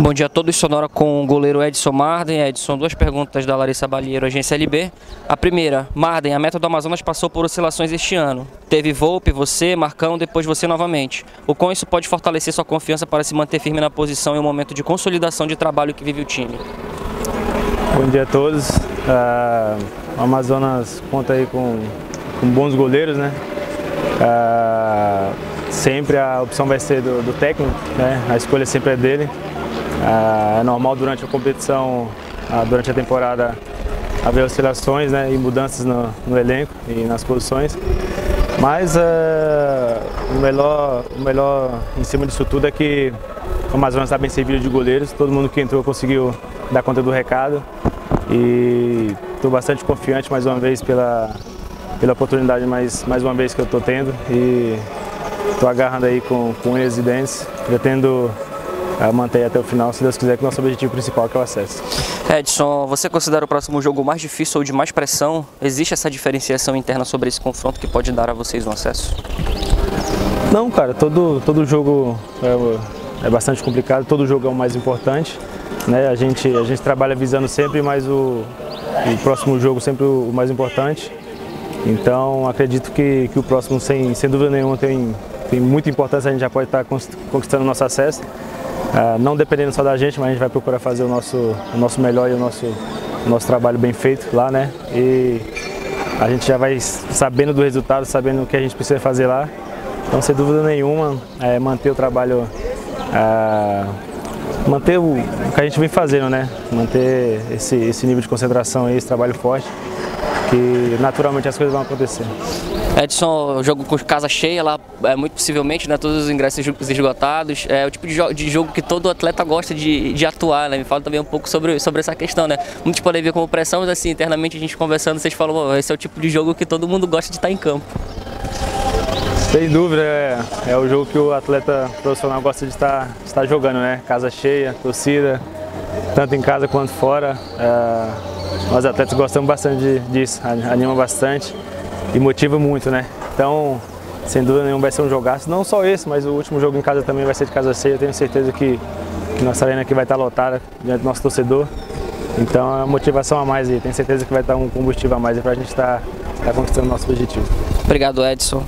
Bom dia a todos, Sonora com o goleiro Edson Marden. Edson, duas perguntas da Larissa Balieiro, agência LB. A primeira, Marden, a meta do Amazonas passou por oscilações este ano. Teve Volpe, você, Marcão, depois você novamente. O quão isso pode fortalecer sua confiança para se manter firme na posição em um momento de consolidação de trabalho que vive o time? Bom dia a todos. Uh, o Amazonas conta aí com, com bons goleiros, né? Uh, sempre a opção vai ser do, do técnico, né? A escolha sempre é dele. É normal durante a competição, durante a temporada, haver oscilações né, e mudanças no, no elenco e nas posições. Mas é, o, melhor, o melhor em cima disso tudo é que o Amazonas está bem servido de goleiros, todo mundo que entrou conseguiu dar conta do recado e estou bastante confiante mais uma vez pela, pela oportunidade mais, mais uma vez que eu estou tendo e estou agarrando aí com, unhas e dentes, pretendo a manter até o final, se Deus quiser, que o nosso objetivo principal é, que é o acesso. Edson, você considera o próximo jogo mais difícil ou de mais pressão? Existe essa diferenciação interna sobre esse confronto que pode dar a vocês um acesso? Não, cara, todo, todo jogo é, é bastante complicado, todo jogo é o mais importante. Né? A, gente, a gente trabalha visando sempre mais o, o próximo jogo sempre o mais importante. Então acredito que, que o próximo, sem, sem dúvida nenhuma, tem, tem muita importância, a gente já pode estar conquistando o nosso acesso. Ah, não dependendo só da gente, mas a gente vai procurar fazer o nosso, o nosso melhor e o nosso, o nosso trabalho bem feito lá, né? E a gente já vai sabendo do resultado, sabendo o que a gente precisa fazer lá. Então, sem dúvida nenhuma, é manter o trabalho, é, manter o, o, que a gente vem fazendo, né? Manter esse, esse nível de concentração, esse trabalho forte, que naturalmente as coisas vão acontecer. Edson, jogo com casa cheia lá, é, muito possivelmente, né, todos os ingressos esgotados. É o tipo de, jo de jogo que todo atleta gosta de, de, atuar, né? Me fala também um pouco sobre, sobre essa questão, né? Muitos podem ver como pressão, mas assim, internamente a gente conversando, vocês falam, esse é o tipo de jogo que todo mundo gosta de estar em campo. Sem dúvida, é, é o jogo que o atleta profissional gosta de estar, de estar jogando, né? Casa cheia, torcida, tanto em casa quanto fora. É, nós atletas gostamos bastante disso, anima bastante e motiva muito, né? Então, sem dúvida nenhuma vai ser um jogaço, não só esse, mas o último jogo em casa também vai ser de casa cheia, eu tenho certeza que, que nossa arena aqui vai estar lotada diante do nosso torcedor. Então é motivação a mais aí, tenho certeza que vai estar um combustível a mais para a gente estar, estar conquistando o nosso objetivo. Obrigado Edson.